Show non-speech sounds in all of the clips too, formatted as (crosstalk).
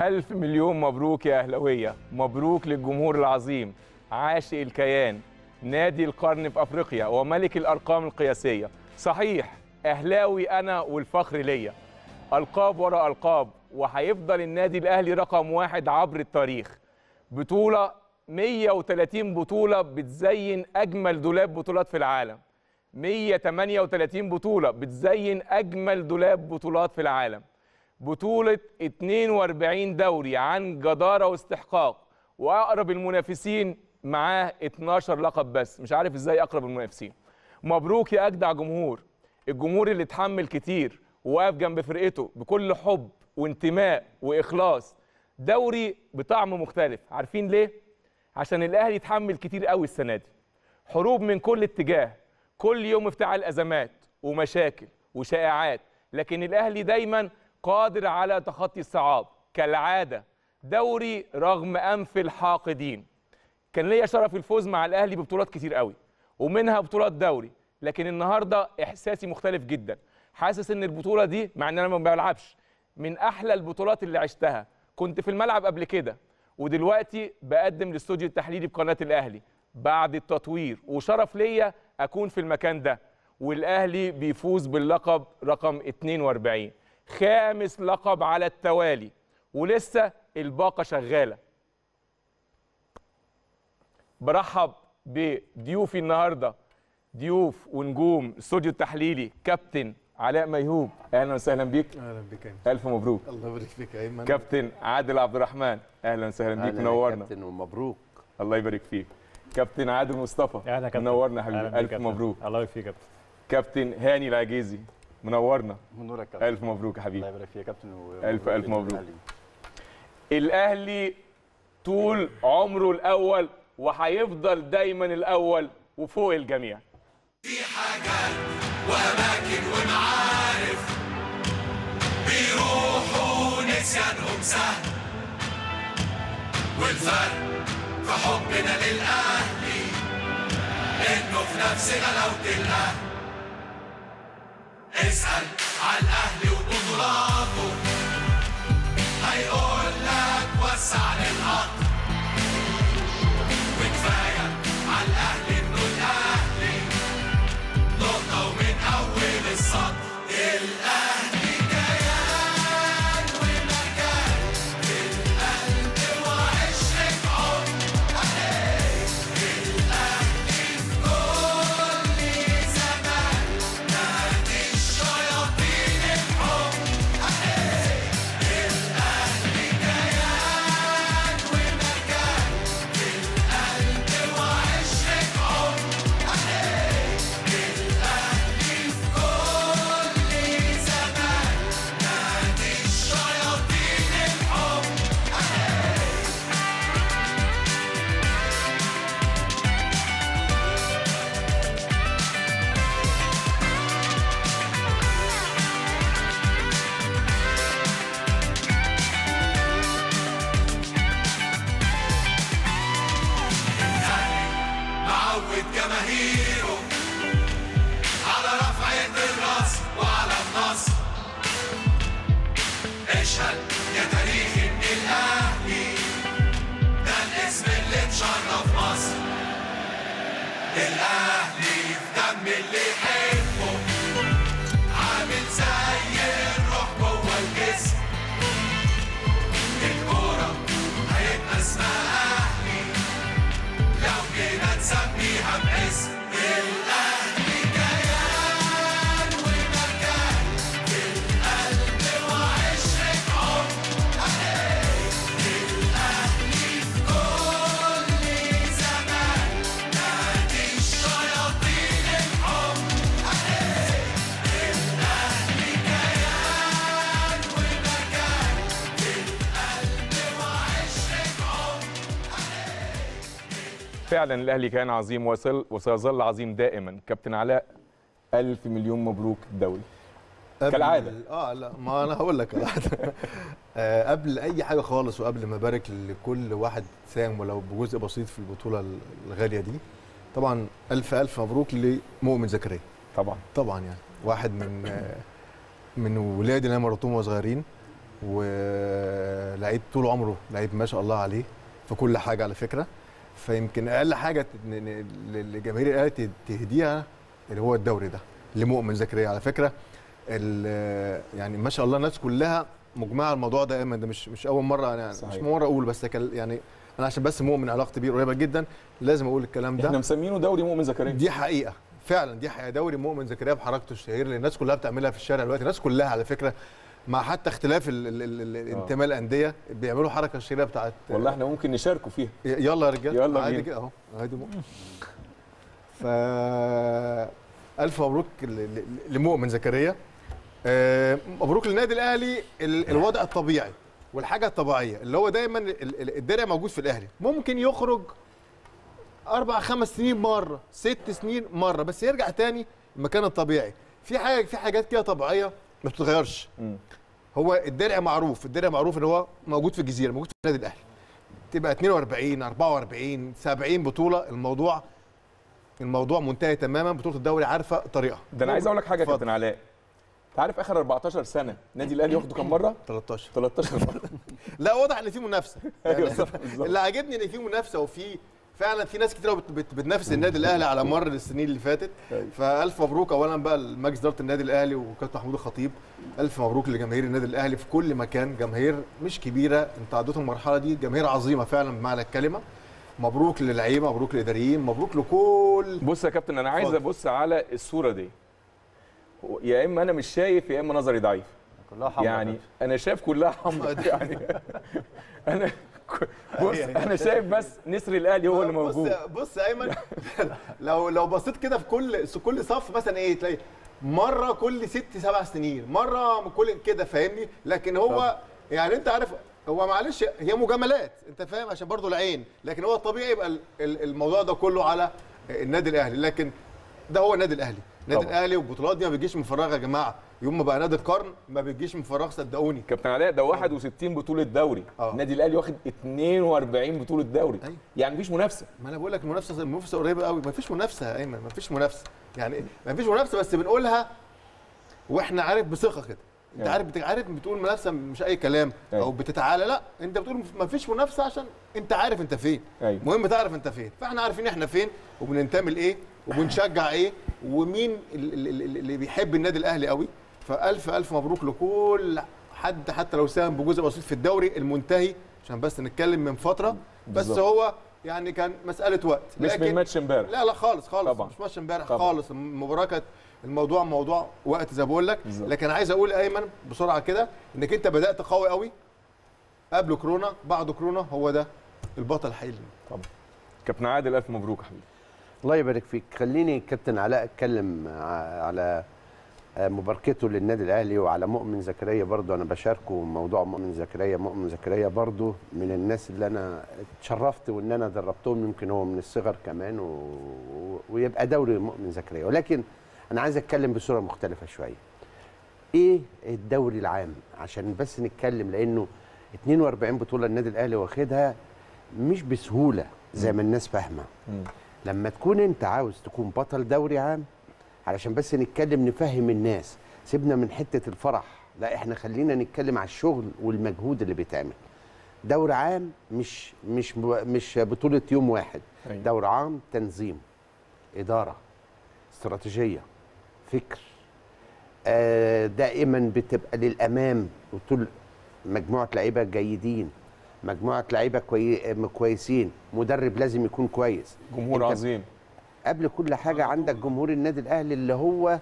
ألف مليون مبروك يا أهلوية مبروك للجمهور العظيم. عاشق الكيان. نادي القرن في أفريقيا وملك الأرقام القياسية. صحيح أهلاوي أنا والفخر ليا. ألقاب ورا ألقاب وهيفضل النادي الأهلي رقم واحد عبر التاريخ. بطولة 130 بطولة بتزين أجمل دولاب بطولات في العالم. 138 بطولة بتزين أجمل دولاب بطولات في العالم. بطولة 42 دوري عن جدارة واستحقاق وأقرب المنافسين معاه 12 لقب بس. مش عارف إزاي أقرب المنافسين. مبروك يا أجدع جمهور. الجمهور اللي اتحمل كتير وواقف جنب فرقته بكل حب وانتماء وإخلاص. دوري بطعم مختلف. عارفين ليه؟ عشان الأهلي اتحمل كتير قوي السنة دي. حروب من كل اتجاه. كل يوم افتعال أزمات ومشاكل وشائعات. لكن الأهلي دايما قادر على تخطي الصعاب. كالعادة دوري رغم أنف الحاقدين. كان ليا شرف الفوز مع الأهلي ببطولات كتير قوي ومنها بطولات دوري. لكن النهارده إحساسي مختلف جدا. حاسس إن البطولة دي مع إن أنا ما بلعبش من أحلى البطولات اللي عشتها. كنت في الملعب قبل كده ودلوقتي بقدم الاستوديو التحليلي بقناة الأهلي. بعد التطوير وشرف ليا أكون في المكان ده والأهلي بيفوز باللقب رقم 42 خامس لقب على التوالي ولسه الباقة شغالة. برحب بضيوفي النهارده ضيوف ونجوم استوديو التحليلي كابتن علاء ميهوب. أهلا وسهلا بيك. أهلا بك أيمن. ألف مبروك. الله يبارك فيك يا إيمن. كابتن عادل عبد الرحمن. أهلا وسهلا بيك. منورنا كابتن ومبروك. الله يبارك فيك. كابتن عادل مصطفى. أهلا كابتن. منورنا حبيبي. بيك ألف. مبروك. الله يبارك فيك يا كابتن. كابتن هاني العجيزي. منورنا. منورك يا كابتن. ألف مبروك يا الله حبيبي يبارك فيك يا كابتن و- ألف- ألف مبروك. الأهلي. الأهلي طول عمره الأول وهيفضل دايما الأول وفوق الجميع. وأماكن ومعارف. بيروحوا نسيانهم سهل. والفرق في حبنا للأهلي إنه في نفس غلاوة الأهل اسأل على الأهلي here. فعلا الأهلي كان عظيم وصل وسيظل عظيم دائما. كابتن علاء ألف مليون مبروك الدوري كالعادة. آه لا ما أنا هقول لك كالعاده (laughs) آه قبل أي حاجة خالص وقبل ما أبارك لكل واحد ساهم ولو بجزء بسيط في البطولة الغالية دي. طبعا ألف ألف مبروك لمؤمن زكريا. طبعا. طبعا يعني. واحد من آه من ولادي اللي أنا مرتهم وهو صغيرين لعيب طول عمره لعيب ما شاء الله عليه في كل حاجة على فكرة. فيمكن أقل حاجة لجماهير الأهلي تهديها اللي هو الدوري ده لمؤمن زكريا. على فكرة يعني ما شاء الله الناس كلها مجمعة على الموضوع ده ايمن ده مش مش أول مرة أنا مش صحيح. مرة أقول بس يعني أنا عشان بس مؤمن علاقتي بيه قريبة جدا لازم أقول الكلام ده. إحنا مسمينه دوري مؤمن زكريا. دي حقيقة فعلا دي حقيقة. دوري مؤمن زكريا بحركته الشهير اللي الناس كلها بتعملها في الشارع دلوقتي الناس كلها على فكرة مع حتى اختلاف ال- الانتماء الأندية بيعملوا حركة الشهيره بتاعت والله إحنا ممكن نشاركوا فيها. يلا يا رجاله يلا عادي. كده اهو عادي مؤمن ف ألف مبروك لمؤمن زكريا. آه، مبروك للنادي الأهلي ال- الوضع الطبيعي والحاجة الطبيعية اللي هو دايما ال- ال- الدرع موجود في الأهلي. ممكن يخرج أربع خمس سنين مرة ست سنين مرة بس يرجع تاني المكان الطبيعي. في حاجة في حاجات كده طبيعية ما بتتغيرش. هو الدرع معروف الدرع معروف إن هو موجود في الجزيرة موجود في النادي الأهلي. تبقى 42 44 70 بطولة الموضوع الموضوع منتهي تماما بطولة الدوري عارفة طريقها. ده أنا عايز أقول لك حاجة يا. كابتن علاء. أنت عارف آخر 14 سنة النادي الأهلي واخده كام مرة؟ 13 13 مرة. (laughs) لا واضح إن في منافسة. أيوه يعني اللي عاجبني إن في منافسة وفي فعلا في ناس كتير بت بت بتنافس النادي الأهلي على مر السنين اللي فاتت. أيوة. فألف مبروك. اولا بقى لمجلس إدارة النادي الأهلي وكابتن محمود الخطيب. ألف مبروك لجماهير النادي الأهلي في كل مكان. جماهير مش كبيرة. أنت عديتوا المرحلة دي. جماهير عظيمة فعلا بمعنى الكلمة. مبروك للعيبة. مبروك للإداريين. مبروك لكل بص يا كابتن أنا عايز. أبص على الصورة دي. يا إما أنا مش شايف يا إما نظري ضعيف. كلها حمرا يعني أنا شايف كلها حمراء. (laughs) يعني أنا بص أنا شايف بس نسر الأهلي هو اللي موجود. بص بص يا أيمن (laughs) لو لو بصيت كده في كل كل صف مثلا إيه تلاقي مرة كل ست سبع سنين مرة كل كده فاهمني؟ لكن هو يعني أنت عارف هو معلش هي مجاملات أنت فاهم؟ عشان برضو العين. لكن هو الطبيعي يبقى ال- ال- الموضوع ده كله على النادي الأهلي. لكن ده هو النادي الأهلي. النادي. الأهلي والبطولات دي ما بتجيش من فراغ يا جماعة. يوم ما بقى نادي القرن ما بتجيش من فراغ صدقوني. كابتن علاء ده 61 بطولة دوري. النادي الأهلي واخد 42 بطولة دوري. أيوة. يعني مفيش منافسة. ما أنا بقول لك المنافسه المنافسه قريبة قوي. ما فيش منافسة يا أيمن ما فيش منافسة. يعني ما فيش منافسة بس بنقولها وإحنا عارف بثقة كده. أنت أيوة. عارف بت- عارف بتقول منافسة مش أي كلام أيوة. أو بتتعالى. لا أنت بتقول ما فيش منافسة عشان أنت عارف أنت فين. أيوه. مهم تعرف أنت فين. فإحنا عارفين إحنا فين وبننتمي لإيه وبنشجع إيه ومين ال- ال- ال- اللي بيحب النادي الأهلي قوي؟ فألف ألف مبروك لكل حد حتى لو ساهم بجزء بسيط في الدوري المنتهي عشان بس نتكلم من فترة. بس بالظبط. هو يعني كان مسألة وقت. مش من ماتش امبارح. لا لا خالص خالص. طبعا. مش ماتش امبارح. خالص. المباراه كانت الموضوع موضوع وقت زي بقول لك. لكن عايز أقول أيمن بسرعة كده إنك أنت بدأت قوي قوي قبل كورونا بعد كورونا هو ده البطل الحقيقي طبعا. كابتن عادل ألف مبروك يا حبيبي. الله يبارك فيك. خليني كابتن علاء أتكلم على مباركته للنادي الأهلي وعلى مؤمن زكريا برضو أنا بشاركه موضوع مؤمن زكريا. مؤمن زكريا برضو من الناس اللي أنا اتشرفت وإن أنا دربتهم. يمكن هو من الصغر كمان و... ويبقى دوري مؤمن زكريا. ولكن أنا عايز أتكلم بصورة مختلفة شوية. إيه الدوري العام؟ عشان بس نتكلم لأنه 42 بطولة النادي الأهلي واخدها مش بسهولة زي ما الناس فاهمة. لما تكون انت عاوز تكون بطل دوري عام علشان بس نتكلم نفهم الناس سيبنا من حتة الفرح. لا إحنا خلينا نتكلم على الشغل والمجهود اللي بيتعمل. دوري عام مش مش مش بطولة يوم واحد. أيوة. دوري عام تنظيم إدارة استراتيجية فكر. آه، دائما بتبقى للأمام وطول مجموعة لعيبة جيدين. مجموعة لعيبة كوي... كويسين. مدرب لازم يكون كويس. جمهور عظيم. قبل كل حاجة عندك جمهور النادي الأهلي اللي هو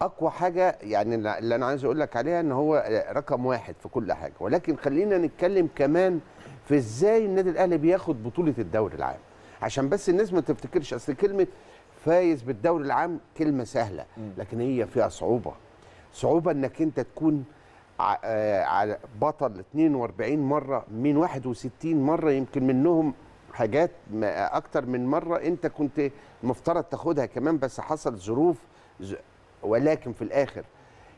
أقوى حاجة يعني اللي أنا عايز أقول لك عليها إن هو رقم واحد في كل حاجة. ولكن خلينا نتكلم كمان في إزاي النادي الأهلي بياخد بطولة الدوري العام. عشان بس الناس ما تفتكرش أصل كلمة فايز بالدوري العام كلمة سهلة لكن هي فيها صعوبة. صعوبة إنك أنت تكون على بطل 42 مرة من 61 مرة يمكن منهم حاجات أكتر من مرة أنت كنت المفترض تاخدها كمان بس حصل ظروف ولكن في الآخر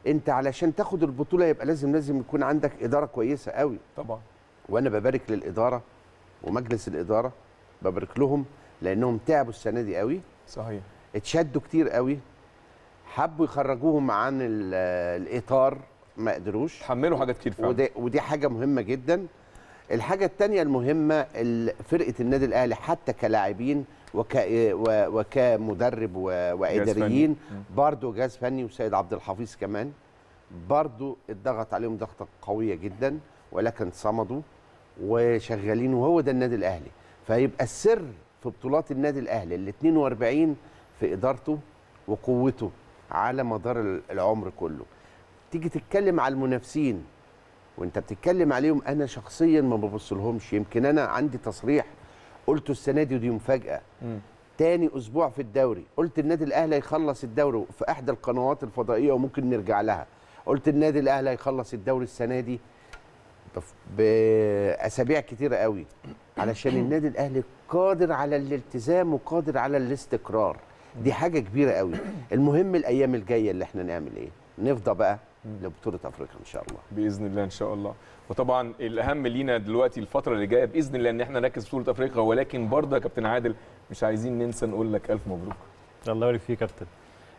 أنت علشان تاخد البطولة يبقى لازم لازم يكون عندك إدارة كويسة قوي. طبعا. وأنا ببارك للإدارة ومجلس الإدارة ببارك لهم لأنهم تعبوا السنة دي قوي. صحيح. اتشدوا كتير قوي حبوا يخرجوهم عن ال- الإطار. ما قدروش. تحملوا حاجات كتير فعلا. ودي, ودي حاجة مهمة جدا. الحاجة الثانية المهمة ال- فرقة النادي الأهلي حتى كلاعبين وك وكمدرب وإداريين. برضه جهاز فني وسيد عبد الحفيظ كمان. برضه اتضغط عليهم ضغطة قوية جدا ولكن صمدوا وشغالين وهو ده النادي الأهلي. فيبقى السر في بطولات النادي الأهلي ال 42 في إدارته وقوته على مدار ال- العمر كله. تيجي تتكلم على المنافسين وانت بتتكلم عليهم أنا شخصيا ما ببصلهمش. يمكن أنا عندي تصريح قلته السنة دي ودي مفاجأة. مم. تاني أسبوع في الدوري قلت النادي الأهلي هيخلص الدوري في احدى القنوات الفضائية وممكن نرجع لها. قلت النادي الأهلي هيخلص الدوري السنة دي بأسابيع كتيره قوي علشان (clears throat) النادي الأهلي قادر على الالتزام وقادر على الاستقرار. دي حاجة كبيرة قوي. المهم الأيام الجاية اللي إحنا نعمل إيه؟ نفضى بقى. لبطولة أفريقيا إن شاء الله. بإذن الله إن شاء الله. وطبعا الأهم لينا دلوقتي الفترة اللي جاية بإذن الله إن إحنا نركز في بطولة أفريقيا ولكن برضه يا كابتن عادل مش عايزين ننسى نقول لك ألف مبروك. الله يبارك فيك يا كابتن.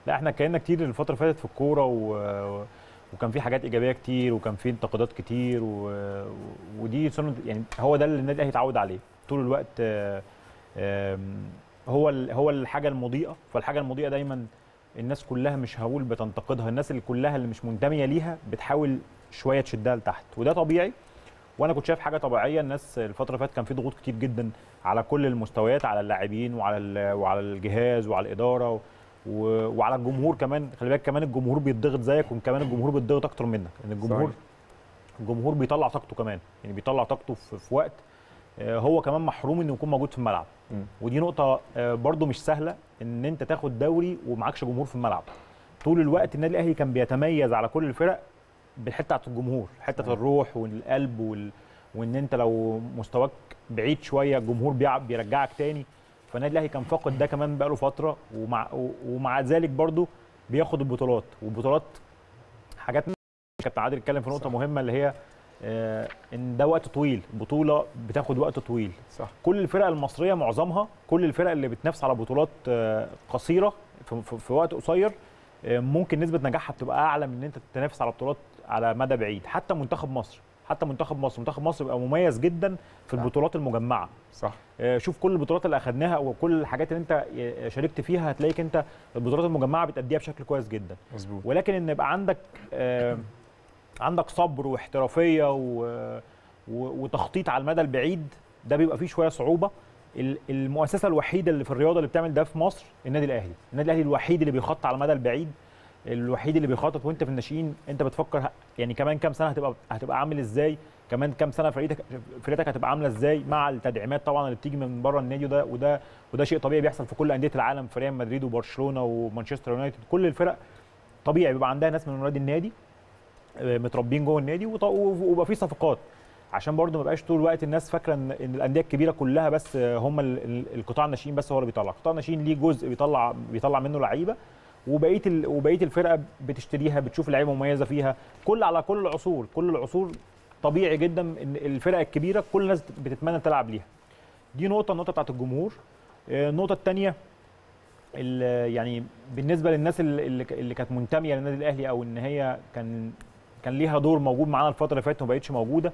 لا إحنا اتكلمنا كتير الفترة اللي فاتت في الكورة و... وكان في حاجات إيجابية كتير وكان في انتقادات كتير و... ودي سنة يعني هو ده اللي النادي الأهلي اتعود عليه. طول الوقت هو. هو الحاجة المضيئة فالحاجة المضيئة دايما الناس كلها مش هقول بتنتقدها الناس اللي كلها اللي مش منتميه ليها بتحاول شوية تشدها لتحت وده طبيعي وأنا كنت شايف حاجة طبيعية الناس الفترة اللي فاتت كان في ضغوط كتير جدا على كل المستويات على اللاعبين وعلى وعلى الجهاز وعلى الإدارة. وعلى الجمهور كمان خلي بالك كمان الجمهور بيتضغط زيك وكمان الجمهور بيتضغط أكتر منك لأن الجمهور صحيح. الجمهور بيطلع طاقته كمان يعني بيطلع طاقته في, وقت هو كمان محروم إنه يكون موجود في الملعب. ودي نقطة آه، برضو مش سهلة إن أنت تاخد دوري ومعكش جمهور في الملعب. طول الوقت النادي الأهلي كان بيتميز على كل الفرق بالحتة بتاعت الجمهور حتة الروح والقلب وال... وإن أنت لو مستواك بعيد شوية الجمهور بيع- بيرجعك تاني. فالنادي الأهلي كان فاقد ده كمان بقاله فترة ومع ومع ذلك برضو بياخد البطولات. والبطولات حاجات كابتن عادل اتكلم في نقطة صح. مهمة اللي هي آه، إن ده وقت طويل. بطولة بتاخد وقت طويل. صح. كل الفرق المصرية معظمها كل الفرق اللي بتنافس على بطولات آه، قصيرة في, وقت قصير آه، ممكن نسبة نجاحها بتبقى أعلى من إن أنت تنافس على بطولات على مدى بعيد. حتى منتخب مصر حتى منتخب مصر. منتخب مصر بيبقى مميز جدا في صح. البطولات المجمعة. صح. آه، شوف كل البطولات اللي اخذناها وكل الحاجات اللي أنت آه، شاركت فيها هتلاقيك أنت البطولات المجمعة بتأديها بشكل كويس جدا. مظبوط. ولكن إن يبقى عندك آه، عندك صبر واحترافية و... وتخطيط على المدى البعيد ده بيبقى فيه شوية صعوبة. ال- المؤسسة الوحيدة اللي في الرياضة اللي بتعمل ده في مصر النادي الأهلي. النادي الأهلي الوحيد اللي بيخطط على المدى البعيد الوحيد اللي بيخطط وانت في الناشئين انت بتفكر يعني كمان كام سنة هتبقى هتبقى عامل إزاي؟ كمان كام سنة فرقتك فرقتك هتبقى عاملة إزاي؟ مع التدعيمات طبعا اللي بتيجي من بره النادي وده وده وده شيء طبيعي بيحصل في كل أندية العالم في ريال مدريد وبرشلونة ومانشستر يونايتد. كل الفرق طبيعي بيبقى عندها ناس من ولاد النادي. متربيين جوه النادي ويبقى في صفقات. عشان برضه ما يبقاش طول الوقت الناس فاكرة ان الأندية الكبيرة كلها بس هم ال- ال- القطاع الناشئين بس هو اللي بيطلع. القطاع الناشئين ليه جزء بيطلع بيطلع منه لعيبة. وبقية. وبقية الفرقة بتشتريها بتشوف لعيبة مميزة فيها. كل على كل العصور. كل العصور طبيعي جدا إن الفرق الكبيرة كل الناس بتتمنى تلعب ليها. دي نقطة النقطة بتاعت الجمهور. آه، النقطة الثانية يعني بالنسبة للناس اللي اللي كانت منتمية للنادي الأهلي أو إن هي كان كان ليها دور موجود معانا الفترة اللي فاتت وما بقتش موجودة.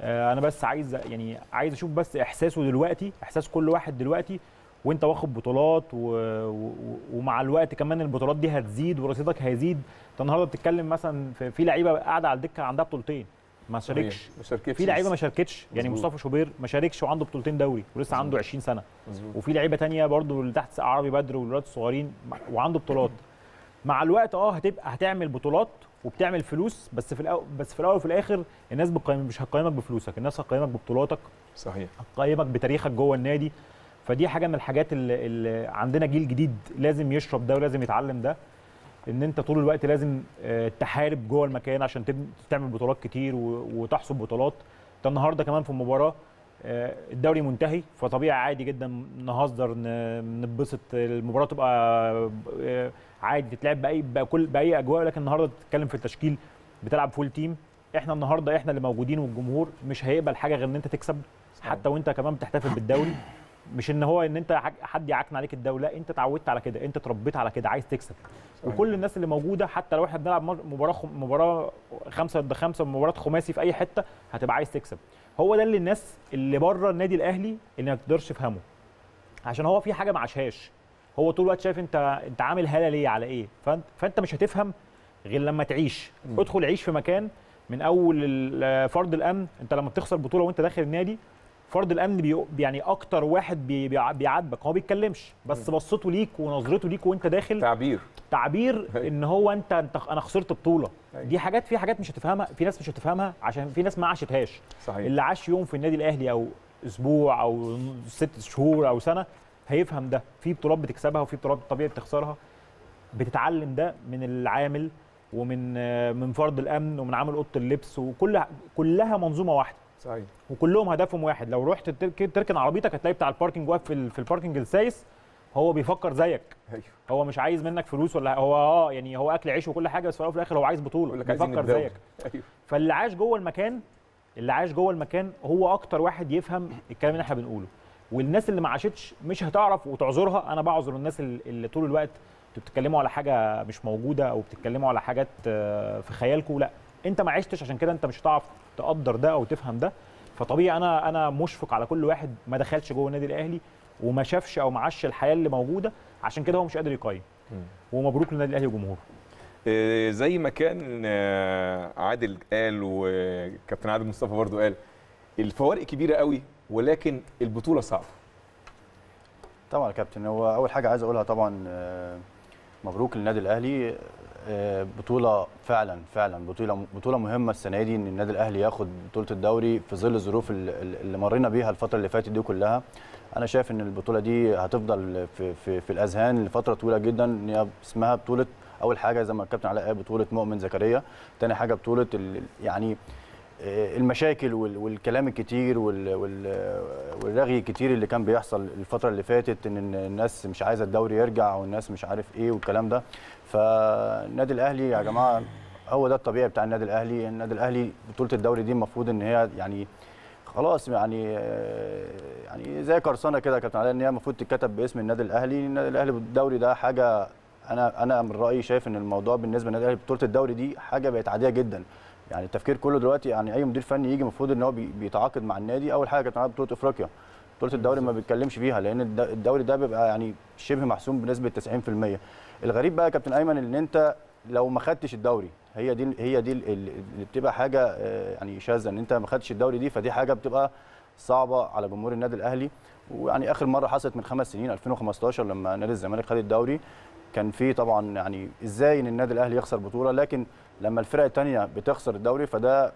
آه، أنا بس عايز يعني عايز أشوف بس إحساسه دلوقتي إحساس كل واحد دلوقتي وأنت واخد بطولات و... و... ومع الوقت كمان البطولات دي هتزيد ورصيدك هيزيد. أنت النهارده بتتكلم مثلا في, في لعيبة قاعدة على الدكة عندها بطولتين ما شاركش. في لعيبة ما. شاركتش يعني. مصطفى شوبير ما شاركش وعنده بطولتين دوري ولسه عنده 20 سنة. مظبوط. وفي لعيبة تانية برضو اللي تحت عربي بدر والولاد الصغيرين وعنده بطولات. مع الوقت آه هتبقى هتعمل بطولات وبتعمل فلوس بس في الأول بس في الأول وفي الآخر الناس بتقيم مش هتقيمك بفلوسك الناس هتقيمك ببطولاتك صحيح. هتقيمك بتاريخك جوه النادي. فدي حاجة من الحاجات اللي, اللي عندنا جيل جديد لازم يشرب ده ولازم يتعلم ده إن أنت طول الوقت لازم آه، تحارب جوه المكان عشان تب- تعمل بطولات كتير و- وتحصد بطولات. انت النهارده كمان في المباراة الدوري منتهي فطبيعي عادي جدا نهزر نتبسط. المباراة تبقى آه، عادي تتلعب بأي بكل بأي أجواء. لكن النهارده بتتكلم في التشكيل بتلعب full team إحنا النهارده إحنا اللي موجودين والجمهور مش هيقبل حاجة غير إن أنت تكسب. حتى وأنت كمان بتحتفل بالدوري. مش إن هو إن أنت حد يعكن عليك الدوري. لا أنت اتعودت على كده. أنت اتربيت على كده. عايز تكسب. صحيح. وكل الناس اللي موجودة حتى لو إحنا بنلعب مباراة مباراة خمسة ضد خمسة مباراه خماسي في أي حتة هتبقى عايز تكسب. هو ده اللي الناس اللي بره النادي الاهلي اللي ما تقدرش تفهمه. عشان هو في حاجة ما عاشهاش. هو طول الوقت شايف انت انت عامل هاله ليه على إيه. فانت فانت مش هتفهم غير لما تعيش. ادخل عيش في مكان من أول فرد الأمن انت لما بتخسر بطولة وانت داخل النادي فرد الامن بي يعني أكتر واحد بي بيع- بيعاتبك. هو بيتكلمش بس بصته ليك ونظرته ليك وانت داخل تعبير. تعبير (laughs) أيوة. ان هو انت انت أنا خسرت بطولة. أيوة. دي حاجات في حاجات مش هتفهمها في ناس مش هتفهمها عشان في ناس ما عاشتهاش. صحيح. اللي عاش يوم في النادي الأهلي أو أسبوع أو ست شهور أو سنة هيفهم ده. في بطولات بتكسبها وفي بطولات طبيعي بتخسرها. بتتعلم ده من العامل ومن من فرد الأمن ومن عامل أوضة اللبس وكل كلها منظومة واحدة. صحيح. وكلهم هدفهم واحد. لو رحت ترك- تركن عربيتك هتلاقي بتاع ال parking واقف في ال- في ال parking السايس هو بيفكر زيك. أيوه. هو مش عايز منك فلوس ولا هو آه يعني هو أكل عيش وكل حاجة بس في وفي الآخر هو عايز بطولة. بيفكر. زيك. (laughs) أيوه. فاللي عاش جوه المكان اللي عاش جوه المكان هو أكتر واحد يفهم الكلام اللي إحنا بنقوله. والناس اللي ما عاشتش مش هتعرف وتعذرها. أنا بعذر الناس اللي اللي طول الوقت أنتوا بتتكلموا على حاجة مش موجودة أو بتتكلموا على حاجات آه، في خيالكم. لأ انت ما عشتش عشان كده انت مش هتعرف تقدر ده أو تفهم ده. فطبيعي أنا أنا مشفق على كل واحد ما دخلش جوه النادي الاهلي وما شافش أو ما عاش الحياة اللي موجودة عشان كده هو مش قادر يقيم. ومبروك للنادي الأهلي وجمهوره آه، زي ما كان آه، عادل قال وكابتن عادل مصطفى برضو قال الفوارق كبيرة قوي ولكن البطولة صعبة. طبعا يا كابتن هو أول حاجة عايز أقولها طبعا آه، مبروك للنادي الأهلي. آه، بطولة فعلا فعلا بطولة بطولة مهمة السنة دي إن النادي الأهلي ياخد بطولة الدوري في ظل الظروف ال- ال- اللي مرينا بيها الفترة اللي فاتت دي كلها. أنا شايف إن البطولة دي هتفضل في في, في الأذهان لفترة طويلة جدا. إن هي اسمها بطولة أول حاجة زي ما الكابتن علاء قال بطولة مؤمن زكريا. تاني حاجة بطولة يعني المشاكل وال- والكلام الكتير وال- وال- والرغي الكتير اللي كان بيحصل الفترة اللي فاتت إن الناس مش عايزة الدوري يرجع والناس مش عارف إيه والكلام ده. فالنادي الأهلي يا جماعة هو ده الطبيعي بتاع النادي الأهلي. النادي الأهلي بطولة الدوري دي المفروض إن هي يعني خلاص يعني آه، يعني زي قرصنه كده يا كابتن علاء إن هي المفروض تتكتب باسم النادي الأهلي. النادي الأهلي بالدوري ده حاجة أنا أنا من رأيي شايف إن الموضوع بالنسبة للنادي الأهلي بطولة الدوري دي حاجة بقت عادية جدا. يعني التفكير كله دلوقتي يعني أي مدير فني يجي المفروض إن هو بي- بيتعاقد مع النادي أول حاجة كانت معاه بطولة إفريقيا. بطولة الدوري ما بيتكلمش فيها لأن الد- الدوري ده بيبقى يعني شبه محسوم بنسبة 90% الغريب بقى يا كابتن أيمن إن أنت لو ما خدتش الدوري هي دي هي دي ال- ال- اللي بتبقى حاجة آه، يعني شاذة إن أنت ما خدتش الدوري دي فدي حاجة بتبقى صعبة على جمهور النادي الأهلي. ويعني آخر مرة حصلت من خمس سنين 2015 لما نادي الزمالك خد الدوري. كان في طبعا يعني إزاي إن النادي الأهلي يخسر بطولة لكن لما الفرق الثانية بتخسر الدوري فده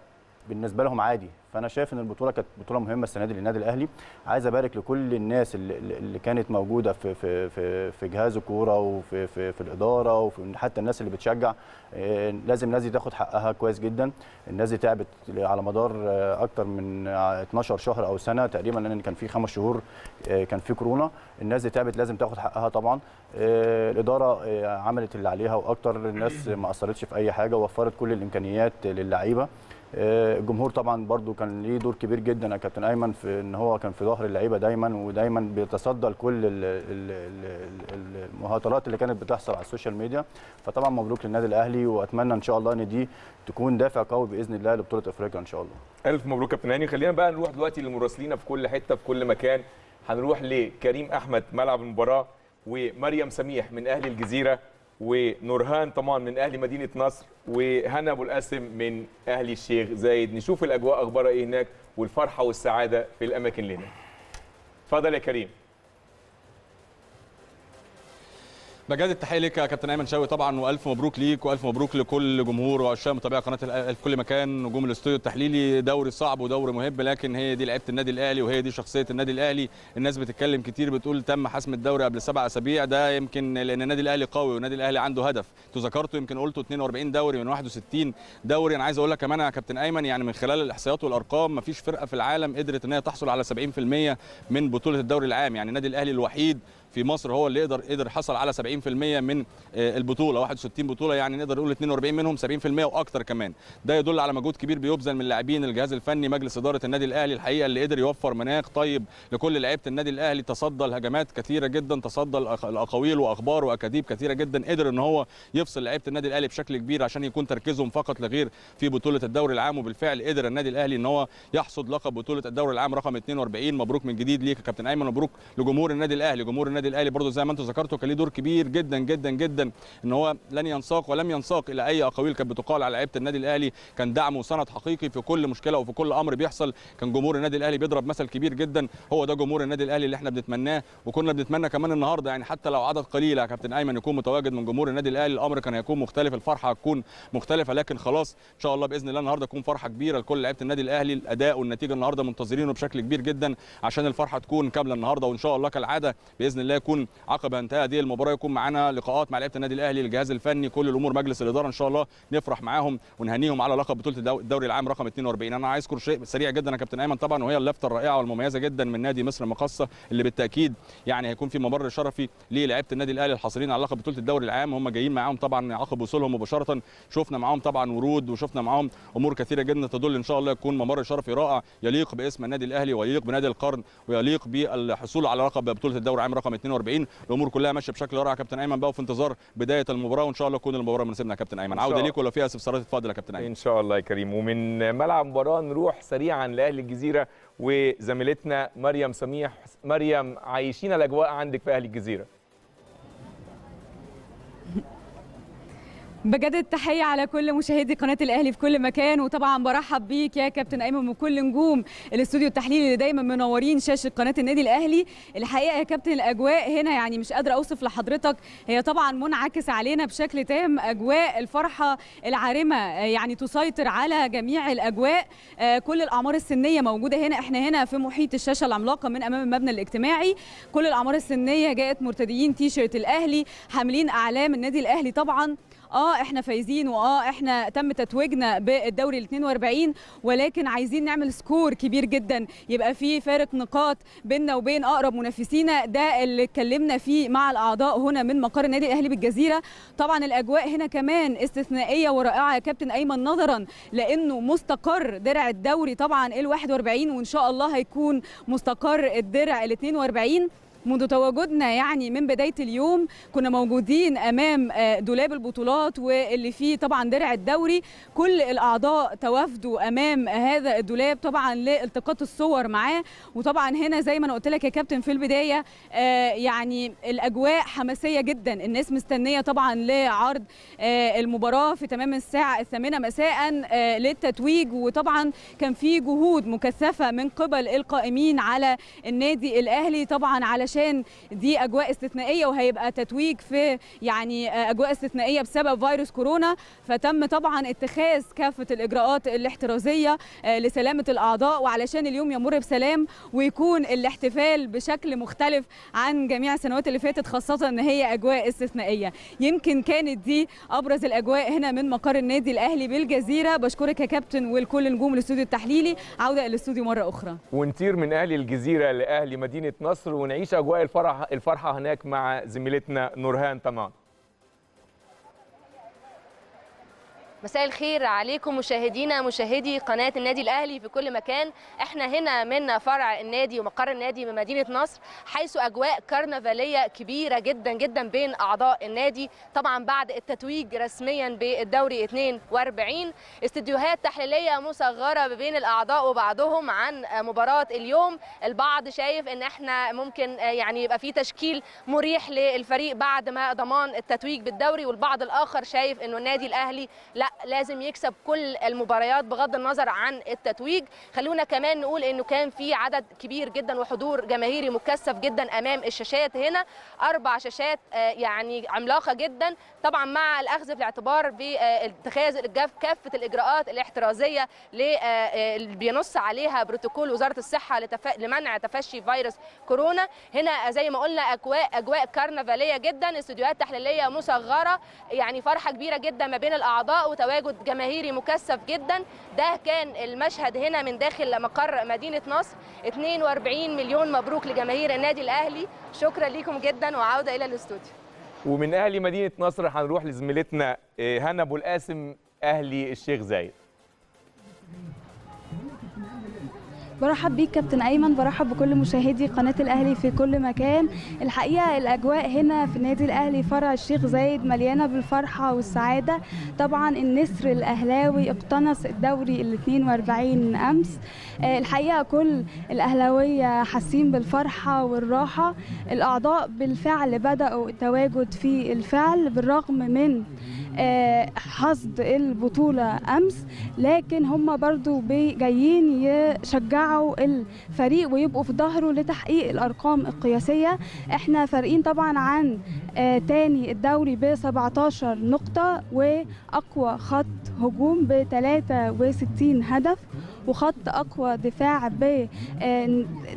بالنسبة لهم عادي. فأنا شايف إن البطولة كانت بطولة مهمة السنة دي للنادي الأهلي. عايز أبارك لكل الناس اللي, كانت موجودة في في في, في جهاز الكورة وفي في, في الإدارة وفي حتى الناس اللي بتشجع. آه، لازم الناس دي تاخد حقها كويس جدا. الناس دي تعبت على مدار آه، أكتر من آه، 12 شهر أو سنة تقريبا لأن كان في خمس شهور آه، كان في كورونا. الناس دي تعبت لازم تاخد حقها طبعا. آه، الإدارة آه، عملت اللي عليها وأكتر الناس ما أثرتش في أي حاجة ووفرت كل الإمكانيات للعيبة. آه، الجمهور طبعا برضو كان ليه دور كبير جدا يا كابتن أيمن في إن هو كان في ظهر اللعيبة دايما ودايما بيتصدى لكل ال- ال- ال- ال- المهاترات اللي كانت بتحصل على ال social media. فطبعا مبروك للنادي الأهلي وأتمنى إن شاء الله إن دي تكون دافع قوي بإذن الله لبطولة أفريقيا إن شاء الله. ألف مبروك كابتن هاني خلينا بقى نروح دلوقتي لمراسلينا في كل حتة في كل مكان. هنروح لكريم أحمد ملعب المباراة ومريم سميح من أهل الجزيرة. ونورهان طمان من أهل مدينة نصر وهنا ابو القاسم من أهل الشيخ زايد. نشوف الأجواء اخبارها إيه هناك والفرحة والسعادة في الأماكن اللي هناك. اتفضل يا كريم. بجد التحيه ليك يا كابتن أيمن شوقي طبعا وألف مبروك ليك وألف مبروك لكل جمهور وعشاق متابعي قناة الاهلي في كل مكان نجوم الاستوديو التحليلي دوري صعب ودوري مهم لكن هي دي لعيبة النادي الأهلي وهي دي شخصية النادي الأهلي. الناس بتتكلم كتير بتقول تم حسم الدوري قبل سبع أسابيع ده يمكن لأن النادي الأهلي قوي والنادي الأهلي عنده هدف. أنتوا ذكرتوا يمكن قلتوا 42 دوري من 61 دوري. أنا عايز أقول لك كمان يا كابتن أيمن يعني من خلال الإحصائيات والأرقام مفيش فرقة في العالم قدرت ان هي تحصل على 70% من بطولة الدوري العام. يعني النادي الأهلي الوحيد في مصر هو اللي قدر قدر حصل على 70% من آه، البطولة 61 بطولة يعني نقدر نقول 42 منهم 70% وأكتر كمان. ده يدل على مجهود كبير بيبذل من لاعبين الجهاز الفني مجلس إدارة النادي الأهلي الحقيقة اللي قدر يوفر مناخ طيب لكل لعيبة النادي الأهلي. تصدى لهجمات كثيرة جدا تصدى الأقاويل وأخبار وأكاذيب كثيرة جدا. قدر إن هو يفصل لعيبة النادي الأهلي بشكل كبير عشان يكون تركيزهم فقط لغير في بطولة الدوري العام. وبالفعل قدر النادي الأهلي إن هو يحصد لقب بطولة الدوري العام رقم 42 مبروك من جديد ليك يا كابتن أيمن مبروك لجمهور النادي الأهلي. جمهور النادي الأهلي برضه زي ما أنتم ذكرتوا كان ليه دور كبير جدا جدا جدا إن هو لن ينساق ولم ينساق إلى أي أقاويل كانت بتقال على لعيبة النادي الأهلي. كان دعم وسند حقيقي في كل مشكلة وفي كل أمر بيحصل. كان جمهور النادي الأهلي بيضرب مثل كبير جدا. هو ده جمهور النادي الأهلي اللي إحنا بنتمناه وكنا بنتمنى كمان النهارده يعني حتى لو عدد قليل يا كابتن أيمن يكون متواجد من جمهور النادي الأهلي. الأمر كان هيكون مختلف الفرحة هتكون مختلفة لكن خلاص إن شاء الله بإذن الله النهارده تكون فرحة كبيرة لكل لعيبة النادي الأهلي. الأداء والنتيجة النهارده منتظرينه بشكل كبير جدا عشان الفرحة تكون كاملة النهارده وإن شاء الله كالعادة بإذن الله يكون عقب انتهاء هذه المباراة. يكون معانا لقاءات مع لعيبة النادي الأهلي الجهاز الفني كل الأمور مجلس الإدارة إن شاء الله نفرح معاهم ونهنيهم على لقب بطولة الدو- الدوري العام رقم 42 أنا عايز أذكر شيء سريع جدا يا كابتن أيمن. طبعا وهي اللفتة الرائعة والمميزة جدا من نادي مصر المقاصه اللي بالتأكيد يعني هيكون في ممر شرفي للاعيبه النادي الأهلي الحاصلين على لقب بطولة الدوري العام. هم جايين معاهم طبعا عقب وصولهم مباشرة. شفنا معاهم طبعا ورود وشفنا معاهم أمور كثيرة جدا تدل إن شاء الله يكون ممر شرفي رائع يليق باسم النادي الأهلي ويليق بنادي القرن ويليق بالحصول على لقب بطولة الدوري العام رقم 42 الأمور كلها ماشية بشكل رائع. كابتن أيمن بقى وفي انتظار بداية المباراة وإن شاء الله تكون المباراة مناسبنا يا كابتن أيمن. عودة. ليك ولو فيها استفسارات اتفضل يا كابتن أيمن. إن شاء الله يا كريم. ومن ملعب مباراة نروح سريعا لاهل الجزيرة وزميلتنا مريم سميح مريم عايشين الأجواء عندك في أهل الجزيرة. بجد التحية على كل مشاهدي قناة الأهلي في كل مكان وطبعا برحب بيك يا كابتن أيمن وكل نجوم الاستوديو التحليلي اللي دايما منورين شاشة قناة النادي الأهلي. الحقيقة يا كابتن الأجواء هنا يعني مش قادرة أوصف لحضرتك هي طبعا منعكس علينا بشكل تام أجواء الفرحة العارمة آه، يعني تسيطر على جميع الأجواء آه، كل الأعمار السنية موجودة هنا. إحنا هنا في محيط الشاشة العملاقة من أمام المبنى الاجتماعي. كل الأعمار السنية جاءت مرتديين تيشيرت الأهلي حاملين أعلام النادي الأهلي طبعا. آه إحنا فايزين وآه إحنا تم تتويجنا بالدوري ال 42 ولكن عايزين نعمل سكور كبير جدا يبقى في فارق نقاط بيننا وبين أقرب منافسينا. ده اللي اتكلمنا فيه مع الأعضاء هنا من مقر النادي الأهلي بالجزيرة. طبعا الأجواء هنا كمان استثنائية ورائعة يا كابتن أيمن نظرا لأنه مستقر درع الدوري طبعا ال 41 وإن شاء الله هيكون مستقر الدرع ال 42 منذ تواجدنا يعني من بداية اليوم كنا موجودين أمام آه، دولاب البطولات واللي فيه طبعا درع الدوري. كل الأعضاء توافدوا أمام هذا الدولاب طبعا لالتقاط الصور معاه. وطبعا هنا زي ما أنا قلت لك يا كابتن في البداية آه، يعني الأجواء حماسية جدا. الناس مستنية طبعا لعرض آه، المباراة في تمام الساعة الثامنة مساء للتتويج. وطبعا كان في جهود مكثفة من قبل القائمين على النادي الأهلي طبعا علشان دي أجواء استثنائية وهيبقى تتويج في يعني آه، أجواء استثنائية بسبب فيروس كورونا. فتم طبعا اتخاذ كافة الإجراءات الاحترازية آه، لسلامة الأعضاء. وعلشان اليوم يمر بسلام ويكون الاحتفال بشكل مختلف عن جميع السنوات اللي فاتت خاصة إن هي أجواء استثنائية. يمكن كانت دي أبرز الأجواء هنا من مقر النادي الأهلي بالجزيرة. بشكرك يا كابتن ولكل نجوم الاستوديو التحليلي. عودة الاستوديو مرة أخرى. ونطير من أهل الجزيرة لأهل مدينة نصر ونعيش أجواء الفرح الفرحة هناك مع زميلتنا نورهان طمان مساء الخير عليكم مشاهدينا مشاهدي قناة النادي الأهلي في كل مكان. إحنا هنا من فرع النادي ومقر النادي من مدينة نصر حيث أجواء كرنفالية كبيرة جدا جدا بين أعضاء النادي. طبعا بعد التتويج رسميا بالدوري 42 استديوهات تحليلية مصغرة بين الأعضاء وبعضهم عن مباراة اليوم. البعض شايف إن إحنا ممكن يعني يبقى في تشكيل مريح للفريق بعد ما ضمان التتويج بالدوري والبعض الآخر شايف إنه النادي الأهلي لا لازم يكسب كل المباريات بغض النظر عن التتويج. خلونا كمان نقول إنه كان في عدد كبير جدا وحضور جماهيري مكثف جدا أمام الشاشات هنا. أربع شاشات آه، يعني عملاقة جدا. طبعا مع الأخذ في الاعتبار باتخاذ كافة الإجراءات الاحترازية آه، آه، اللي بينص عليها بروتوكول وزارة الصحة لمنع تفشي فيروس كورونا. هنا زي ما قلنا أجواء أجواء كرنفاليه جدا. استوديوهات تحليلية مصغرة يعني فرحة كبيرة جدا ما بين الأعضاء. تواجد جماهيري مكثف جدا. ده كان المشهد هنا من داخل مقر مدينة نصر. 42 مليون مبروك لجماهير النادي الأهلي. شكرا لكم جدا وعودة إلى الاستوديو. ومن أهلي مدينة نصر هنروح لزميلتنا آه، هنا أبو القاسم أهلي الشيخ زايد. برحب بيك كابتن أيمن برحب بكل مشاهدي قناة الأهلي في كل مكان. الحقيقة الأجواء هنا في النادي الأهلي فرع الشيخ زايد مليانة بالفرحة والسعادة. طبعا النسر الأهلاوي اقتنص الدوري ال 42 أمس. آه، الحقيقة كل الأهلاوية حاسين بالفرحة والراحة. الأعضاء بالفعل بدأوا التواجد في الفعل بالرغم من آه، حصد البطولة أمس. لكن هم برضو جايين يشجعوا الفريق ويبقوا في ظهره لتحقيق الأرقام القياسية. إحنا فارقين طبعا عن آه، تاني الدوري ب 17 نقطة وأقوى خط هجوم ب 63 هدف وخط أقوى دفاع ب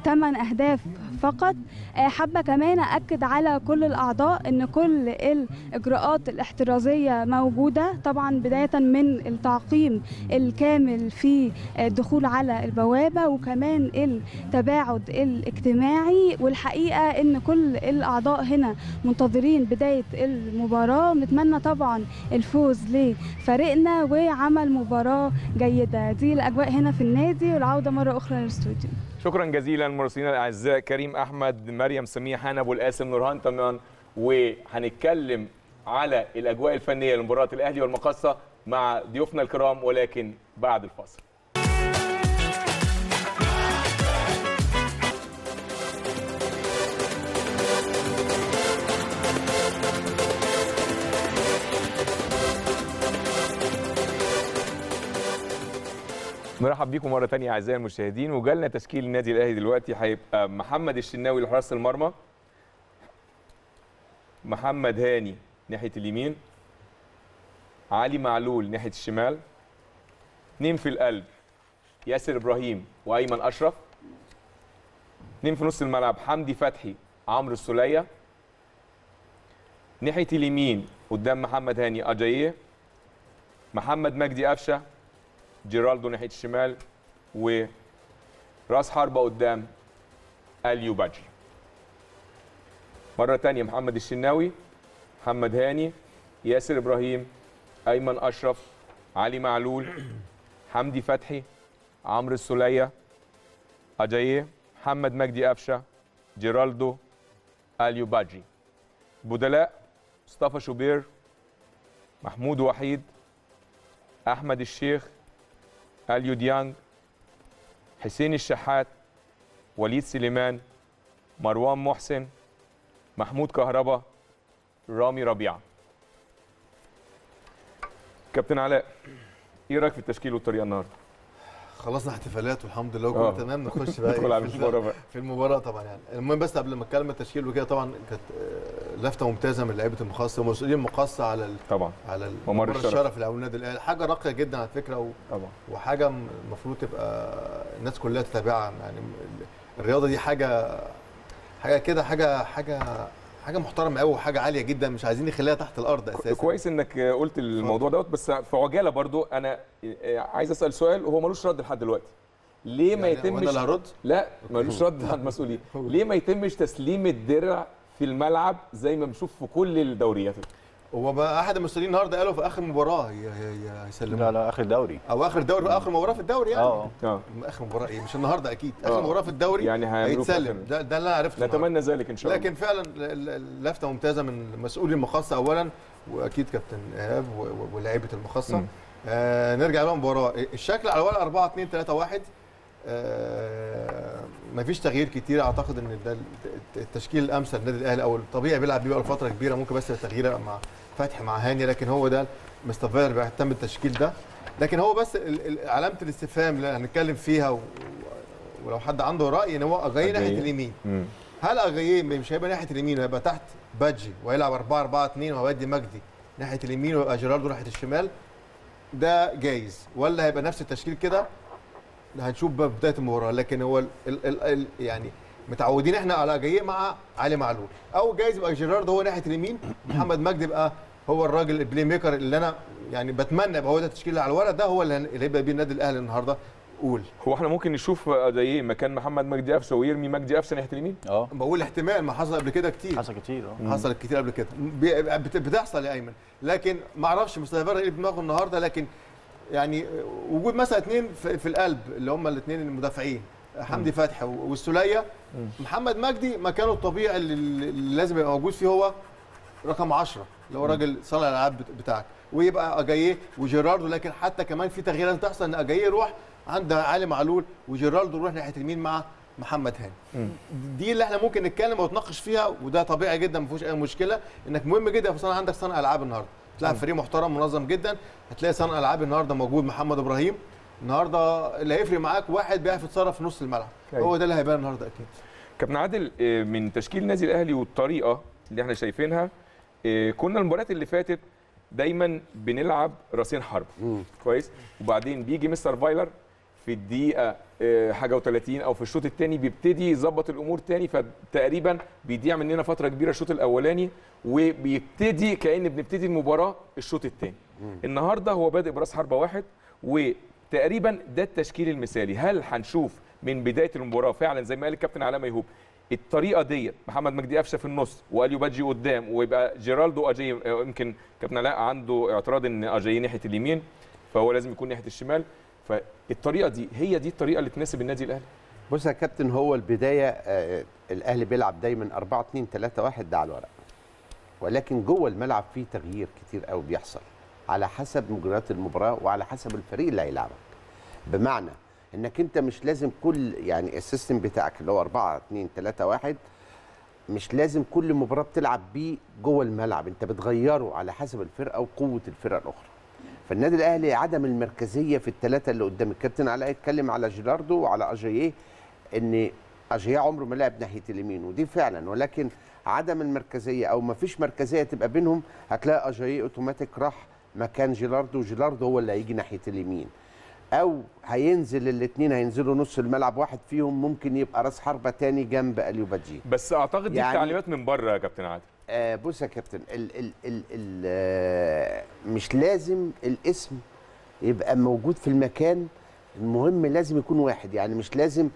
8 أهداف فقط. آه، حابة كمان أكد على كل الأعضاء أن كل الإجراءات الاحترازية موجودة طبعا بداية من التعقيم الكامل في الدخول على البوابة وكمان التباعد الاجتماعي. والحقيقة أن كل الأعضاء هنا منتظرين بداية المباراة. نتمنى طبعا الفوز لفريقنا وعمل مباراة جيدة. دي الأجواء هنا في النادي والعودة مرة أخرى للاستوديو. شكرا جزيلا مراسلينا الأعزاء كريم أحمد مريم سميح هنا ابو القاسم نورهان طمان وهنتكلم على الأجواء الفنية لمباراة الأهلي والمقصه مع ضيوفنا الكرام ولكن بعد الفاصل. مرحب بيكم مرة تانية أعزائي المشاهدين وجالنا تشكيل النادي الأهلي دلوقتي هيبقى محمد الشناوي لحراس المرمى محمد هاني ناحية اليمين علي معلول ناحية الشمال اتنين في القلب ياسر إبراهيم وأيمن أشرف اتنين في نص الملعب حمدي فتحي عمرو السولية ناحية اليمين قدام محمد هاني أجاييه محمد مجدي قفشة جيرالدو ناحية الشمال وراس حربة قدام أليو باجي مرة تانية محمد الشناوي محمد هاني ياسر إبراهيم أيمن أشرف علي معلول (clears throat) حمدي فتحي عمرو السولية أجاييه محمد مجدي قفشة جيرالدو أليو باجي بدلاء مصطفى شوبير محمود وحيد أحمد الشيخ اليو ديانج حسين الشحات وليد سليمان مروان محسن محمود كهربا رامي ربيعه كابتن علاء إيه رأيك في التشكيل والطريقة النهارده؟ خلصنا احتفالات والحمد لله آه. وكله تمام نخش بقى ندخل (laughs) إيه على المباراه بقى. في المباراة طبعا يعني. المهم بس قبل ما اتكلم التشكيل وكده طبعا كانت آه، لفتة ممتازة من لعيبة المخصصه ومسؤولين مقصه على ال- طبعا. على ممر الشرف. الشرف اللي النادي الاهلي حاجة راقية جدا على فكرة و... طبعا. وحاجة المفروض تبقى الناس كلها تتابعها. يعني ال- الرياضة دي حاجة حاجة كده حاجة حاجة حاجة محترمة قوي وحاجة عالية جدا مش عايزين نخليها تحت الأرض أساسا. كويس إنك قلت الموضوع دوت بس في عجالة برضو أنا عايز أسأل سؤال وهو ملوش رد لحد دلوقتي. ليه ما يعني يتمش اللي هرد؟ لا ملوش رد على المسؤولين. ليه ما يتمش تسليم الدرع في الملعب زي ما بنشوف في كل الدوريات؟ هو بقى أحد المسؤولين النهارده قالوا في آخر مباراة ي- ي- يسلموا لا لا آخر دوري أو آخر دوري آخر مباراة في الدوري يعني؟ آه آه. آخر مباراة إيه؟ مش النهارده أكيد. آخر آه. مباراة في الدوري يعني هيتسلم. ده, ده اللي أنا عرفته النهاردة. نتمنى ذلك إن شاء الله. لكن فعلا لفته ممتازة من مسؤولي المخصصه اولا وأكيد كابتن إيهاب ولاعيبه المخصصه مم. آه نرجع بقى المباراه الشكل على ورق 4 2 3 1 آه مفيش تغيير كتير. أعتقد إن ده الت- التشكيل الأمثل للنادي الأهلي أو الطبيعي بيلعب بيه بقى فترة كبيرة ممكن بس التغيير مع فتحي مع هاني لكن هو ده مستفاد بيهتم بالتشكيل ده. لكن هو بس علامة الاستفهام اللي هنتكلم فيها ولو حد عنده رأي إن هو اغايه ناحية. اليمين. هل اغاييه مش هيبقى ناحية اليمين هيبقى تحت بادجي وهيلعب 4 4 2 وهيودي مجدي. ناحية اليمين ويبقى جيراردو ناحية الشمال. ده جايز. ولا هيبقى نفس التشكيل كده؟ هنشوف بقى بداية المباراة لكن هو ال ال ال ال يعني متعودين إحنا على جاية مع علي معلول. أو جايز يبقى جيراردو هو ناحية اليمين محمد مجدي يبقى هو الراجل ال playmaker اللي أنا يعني بتمنى يبقى هو ده التشكيل على الورق ده هو اللي هيبقى بيه النادي الأهلي النهارده. قول. هو إحنا ممكن نشوف أجاييه مكان محمد مجدي قفشة ويرمي مجدي قفشة ناحية اليمين؟ آه. بقول احتمال ما حصل قبل كده كتير. حصل كتير آه. حصلت كتير قبل كده. بتحصل يا أيمن. لكن ما أعرفش مستر إيه اللي في دماغه النهارده لكن يعني وجود مثلا اثنين في, في القلب اللي هم الاثنين المدافعين حمدي فتحي والسوليه محمد مجدي مكانه الطبيعي اللي, لازم يبقى موجود فيه هو رقم 10 اللي هو راجل صانع الألعاب بت- بتاعك. ويبقى أجاييه وجيراردو لكن حتى كمان في تغييرات تحصل إن أجاييه يروح عند علي معلول وجيراردو يروح ناحية اليمين مع محمد هاني. دي اللي إحنا ممكن نتكلم ونتناقش فيها وده طبيعي جدا ما فيهوش أي مشكلة. إنك مهم جدا في صنع عندك صانع ألعاب النهارده. تلعب فريق محترم منظم جدا. هتلاقي صانع ألعاب النهارده موجود محمد إبراهيم. النهارده اللي هيفرق معاك واحد بيعرف يتصرف في نص الملعب. أيوة. هو ده اللي هيبان النهارده أكيد. كابتن عادل آه، من تشكيل النادي الأهلي والطريقة اللي إحنا شايفينها آه، كنا المباريات اللي فاتت دايما بنلعب راسين حرب. كويس. وبعدين بيجي مستر فايلر في الدقيقة حاجة و30 أو في الشوط الثاني بيبتدي يظبط الأمور تاني فتقريبا بيضيع مننا فترة كبيرة الشوط الأولاني وبيبتدي كأن بنبتدي المباراة الشوط الثاني النهارده هو بادئ براس حربة واحد وتقريبا ده التشكيل المثالي. هل هنشوف من بداية المباراة فعلا زي ما قال الكابتن علاء ميهوب الطريقة ديت محمد مجدي قفشة في النص واليو بادجي قدام ويبقى جيرالدو اجاي آه، يمكن كابتن علاء عنده اعتراض إن اجاي ناحية اليمين فهو لازم يكون ناحية الشمال. فالطريقة دي هي دي الطريقة اللي تناسب النادي الأهلي. بص يا كابتن هو البداية آه، الأهلي بيلعب دايما 4 2 3 1 ده على الورق. ولكن جوه الملعب فيه تغيير كتير قوي بيحصل على حسب مجريات المباراة وعلى حسب الفريق اللي هيلعبك. بمعنى إنك أنت مش لازم كل يعني السيستم بتاعك اللي هو 4 2 3 1 مش لازم كل مباراة بتلعب بيه جوه الملعب. أنت بتغيره على حسب الفرقة وقوة الفرقة الأخرى. فالنادي الأهلي عدم المركزية في الثلاثة اللي قدام الكابتن علاء اتكلم على جيراردو وعلى أجاييه إن أجاييه عمره ما لعب ناحية اليمين ودي فعلا. ولكن عدم المركزية أو ما فيش مركزية تبقى بينهم هتلاقي أجاييه أوتوماتيك راح مكان جيراردو وجيراردو هو اللي هيجي ناحية اليمين. أو هينزل الاثنين هينزلوا نص الملعب واحد فيهم ممكن يبقى راس حربة تاني جنب اليو بادجي بس أعتقد دي يعني- التعليمات من بره يا كابتن عادل. آه بص يا كابتن ال ال ال ال آه مش لازم الاسم يبقى موجود في المكان المهم لازم يكون واحد. يعني مش لازم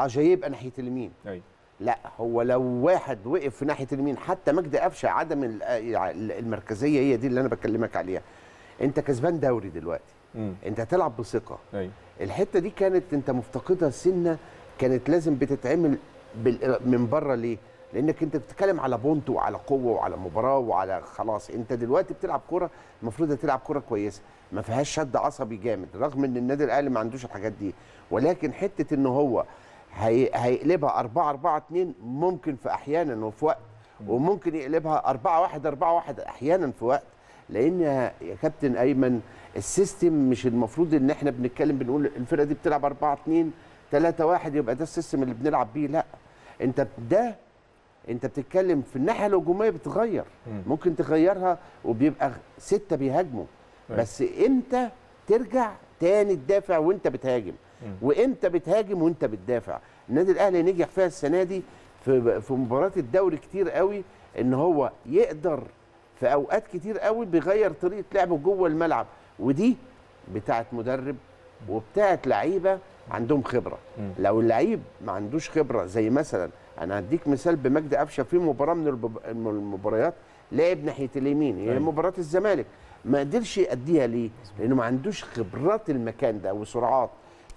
اجاي يبقى ناحية اليمين. أيوه لا هو لو واحد وقف في ناحية اليمين حتى مجدي قفشة عدم آه، المركزية هي دي اللي أنا بكلمك عليها. أنت كسبان دوري دلوقتي. مم. انت هتلعب بثقة. أيوه الحتة دي كانت انت مفتقدها سنة كانت لازم بتتعمل بال- من بره ليه؟ لأنك انت بتتكلم على بونت وعلى قوة وعلى مباراة وعلى خلاص انت دلوقتي بتلعب كورة المفروض تلعب كورة كويسة. ما فيهاش شد عصبي جامد رغم إن النادي الأهلي ما عندوش الحاجات دي. ولكن حتة إن هو هي... هيقلبها 4 4 2 ممكن في أحيانا وفي وقت وممكن يقلبها 4 1 4 1 أحيانا في وقت. لأن يا كابتن أيمن ال system مش المفروض إن إحنا بنتكلم بنقول الفرقة دي بتلعب 4 2 3 1 يبقى ده ال system اللي بنلعب بيه. لا أنت ده أنت بتتكلم في الناحيه الهجوميه بتغير ممكن تغيرها وبيبقى ستة بيهاجموا. بس إمتى ترجع تاني تدافع وإنت بتهاجم؟ وإمتى بتهاجم وإنت بتدافع؟ النادي الأهلي نجح فيها السنة دي في في مباراة الدوري كتير قوي إن هو يقدر في أوقات كتير قوي بيغير طريقة لعبه جوه الملعب. ودي بتاعت مدرب وبتاعت لعيبة عندهم خبرة. لو اللعيب ما عندوش خبرة زي مثلا أنا هديك مثال بمجدي قفشة في مباراة من المباريات لعب ناحية اليمين هي أيوة. مباراة الزمالك. ما قدرش يأديها ليه؟ لأنه ما عندوش خبرات المكان ده وسرعات.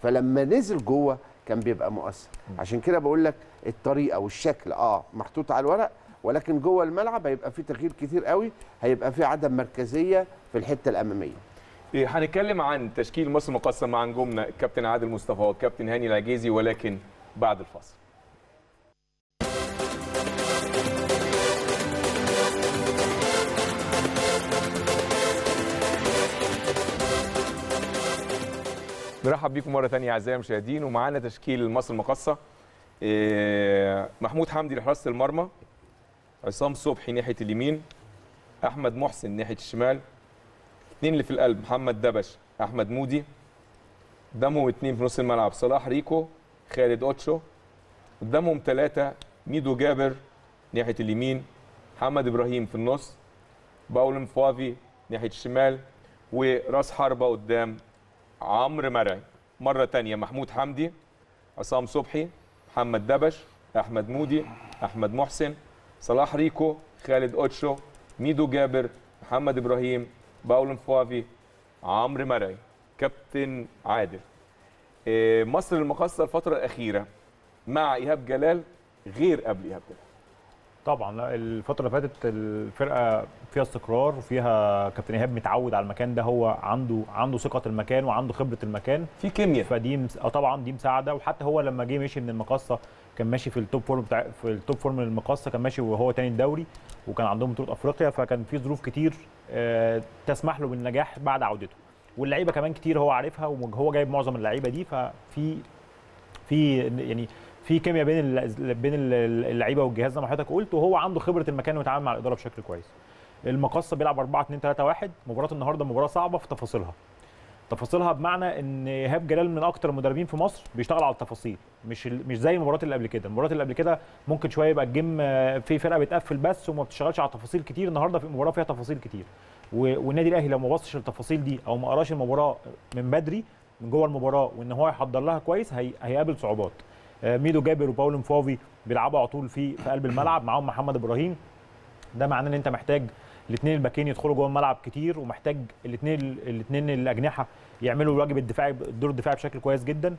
فلما نزل جوه كان بيبقى مؤثر. عشان كده بقول لك الطريقة والشكل آه محطوط على الورق ولكن جوه الملعب هيبقى في تغيير كتير قوي هيبقى في عدم مركزية في الحتة الأمامية. هنتكلم عن تشكيل مصر مقسم مع نجومنا الكابتن عادل مصطفى والكابتن هاني العجيزي ولكن بعد الفاصل. نرحب بيكم مرة ثانية أعزائي المشاهدين ومعانا تشكيل مصر المقصه إيه، محمود حمدي لحراسة المرمى عصام صبحي ناحية اليمين أحمد محسن ناحية الشمال اثنين اللي في القلب محمد دبش أحمد مودي. قدامهم اثنين في نص الملعب صلاح ريكو خالد أوتشو. قدامهم ثلاثة ميدو جابر ناحية اليمين محمد إبراهيم في النص باول مفافي ناحية الشمال وراس حربة قدام عمرو مرعي. مرة تانية محمود حمدي عصام صبحي محمد دبش أحمد مودي أحمد محسن صلاح ريكو خالد أوتشو ميدو جابر محمد إبراهيم باول مفافي عمرو مرعي كابتن عادل. إيه، مصر المقاصه الفترة الأخيرة مع إيهاب جلال غير قبل إيهاب جلال. طبعا لا الفترة اللي فاتت الفرقة فيها استقرار وفيها كابتن إيهاب متعود على المكان ده هو عنده عنده ثقة المكان وعنده خبرة المكان. في كيمياء. فدي. آه طبعا دي مساعدة. وحتى هو لما جه مشي من المقاصه كان ماشي في ال top form بتاع في ال top form المقاصه كان ماشي وهو تاني الدوري وكان عندهم بطولة أفريقيا فكان في ظروف كتير آه، تسمح له بالنجاح بعد عودته واللعيبة كمان كتير هو عارفها وهو جايب معظم اللعيبة دي ففي في يعني في كيمياء بين بين ال- اللعيبة والجهاز زي ما حضرتك قلت وهو عنده خبرة المكان ويتعامل مع الإدارة بشكل كويس. المقصة بيلعب 4 2 3 1 مباراة النهارده مباراة صعبة في تفاصيلها. تفاصيلها بمعنى إن إيهاب جلال من أكتر المدربين في مصر بيشتغل على التفاصيل مش مش زي المباريات اللي قبل كده. المباريات اللي قبل كده ممكن شوية يبقى ال game في فرقة بتقفل بس وما بتشتغلش على تفاصيل كتير. النهارده في مباراة فيها تفاصيل كتير. والنادي الأهلي لو ما بصش للتفاصيل دي أو ما قراش المباراة من بدري من جوه المباراة وإن هو يحضر لها كويس هي... هيقابل صعوبات. آه، ميدو جابر وباولو مفافي بيلعبوا على طول في في قلب الملعب معاهم محمد إبراهيم. ده معناه إن أنت محتاج الاثنين الباكين يدخلوا جوه الملعب كتير ومحتاج الاثنين الاثنين الأجنحة يعملوا الواجب الدفاعي الدور الدفاعي بشكل كويس جدا.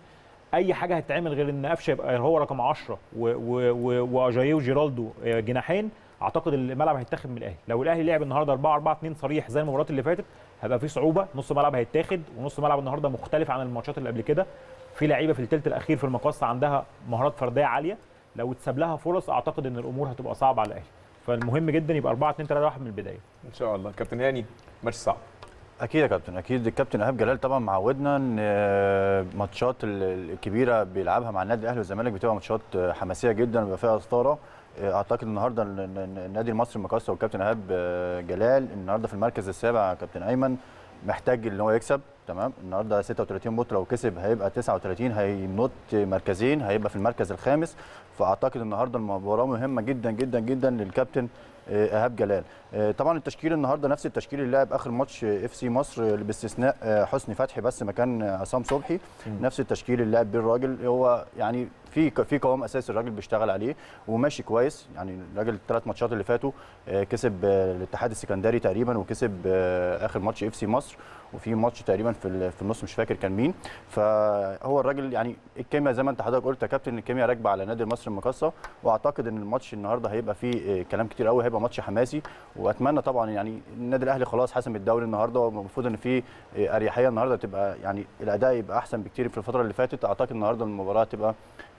أي حاجة هتتعمل غير إن قفشه يبقى هو رقم 10 و- و- و- واجاييه وجيرالدو آه، جناحين. أعتقد الملعب هيتاخد من الأهلي. لو الأهلي لعب النهارده 4 4 2 صريح زي المباريات اللي فاتت هيبقى في صعوبة. نص ملعب هيتاخد ونص ملعب النهارده مختلف عن الماتشات اللي قبل كده. في لعيبة في الثلث الأخير في المقص عندها مهارات فردية عالية. لو اتساب لها فرص أعتقد إن الأمور هتبقى صعبة على الأهلي. فالمهم جدا يبقى 4 2 3 1 من البداية. إن شاء الله. كابتن هاني ماتش صعب. أكيد يا كابتن أكيد الكابتن إيهاب جلال طبعا معودنا إن آه، ماتشات ال- الكبيرة بيلعبها مع النادي الأهلي والزمالك بتبقى ماتشات آه، حماسية جدا وبيبقى فيها إثارة. آه، أعتقد النهارده ال- ال- النادي المصري المقاصه والكابتن إيهاب آه، جلال. النهارده في المركز السابع كابتن أيمن محتاج إن هو يكسب. تمام؟ النهارده 36 بوت لو كسب هيبقى 39 هينط مركزين هيبقى في المركز الخامس. فأعتقد النهارده المباراة مهمة جدا جدا جدا للكابتن آه، إيهاب جلال. آه، طبعا التشكيل النهارده نفس التشكيل اللي لعب آخر ماتش إف سي مصر باستثناء آه، حسني فتحي بس مكان عصام صبحي. نفس التشكيل اللي لعب بيه الراجل. هو يعني في في قوام أساسي الراجل بيشتغل عليه وماشي كويس. يعني الراجل الثلاث ماتشات اللي فاتوا كسب الاتحاد السكندري تقريبا وكسب آخر ماتش إف سي مصر. وفي ماتش تقريبا في في النص مش فاكر كان مين. فهو الراجل يعني الكيمياء زي ما انت حضرتك قلت يا كابتن الكيمياء راكبة على نادي المصري المقاصة. وأعتقد إن الماتش النهارده هيبقى فيه آه، كلام كتير قوي هيبقى ماتش حماسي. وأتمنى طبعا يعني النادي الأهلي خلاص حسم الدوري النهارده والمفروض إن في آه، أريحية النهارده تبقى يعني الأداء يبقى أحسن بكتير في الفترة اللي فاتت. أعتقد النهارده المباراة تبقى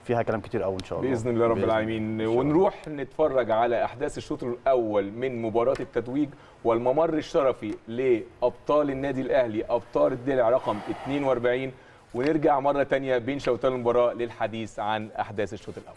فيها كلام كتير قوي إن شاء الله. بإذن الله رب العالمين. ونروح نتفرج على أحداث الشوط الأول من مباراة التتويج والممر الشرفي لأبطال النادي الأهلي أبطال الدلع رقم 42 ونرجع مرة تانية بين شوطان المباراة للحديث عن أحداث الشوط الأول.